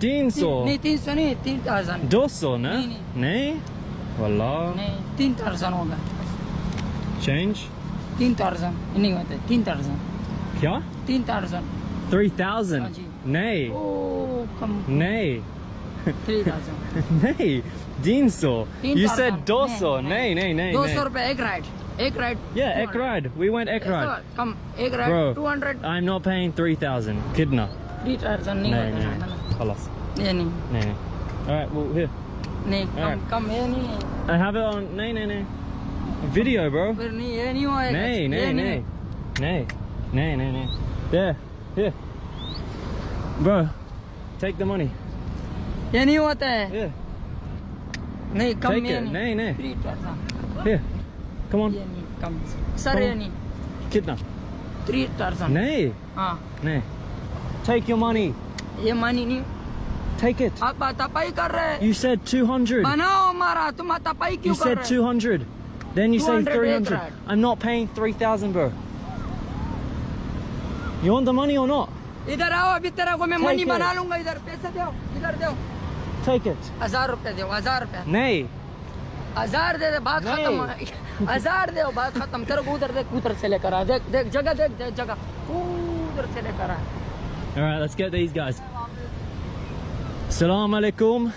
तीन सौ नहीं तीन सौ नहीं तीन थाउजेंड दो सौ ना नहीं, नहीं वाला नहीं तीन थाउजेंड होगा चेंज तीन थाउजेंड नहीं होता तीन थाउजेंड क्या तीन थाउजेंड थ्री हाँ थाउजेंड जी। नहीं ओ कम नहीं थ्री थाउजेंड नहीं तीन सौ तीन you thousand. said दो नहीं, सौ नहीं नहीं नहीं दो नहीं. सौ रुपए एक राइड एक ride yeah ek ride we went ek ride कम एक ride bro two hundred I'm not paying 3000 कितना थ्री थाउजेंड नहीं नहीं होता नहीं خلاص ये नहीं नहीं नहीं alright well here नहीं Alright. कम कम ये नहीं है I have it on नहीं नहीं नहीं video bro फिर नहीं ये नहीं होएगा नहीं ये नहीं नहीं नहीं नहीं नहीं नहीं there here bro take the money ये नहीं होता है yeah नहीं कम Take ये it. नहीं, नहीं. Three thousand here come on ये नहीं कम सर ये नहीं कितना थ्री थाउजेंड नहीं हाँ नहीं take your money ये मानी नहीं take it आप तपाई कर रहे हैं you said 200 बनाओ हमारा तुम तपाई You क्यों कर said रहे 200. Then you say 200 300. acre. I'm not paying 3000, bro. You want the money or not? हैं? इधर आओ अभी तेरा को मैं Take मनी it. बना लूंगा इधर पैसे दो इधर दो Take it. हजार रुपए दो हजार रुपए Nay. हजार दे दे बात नहीं। खत्म हो- हजार दे बात खत्म तेरे को उधर देख उधर से लेकर आ देख देख जगह देख देख जगह उधर से लेकर आ all right, let's get these guys. Salam alaikum.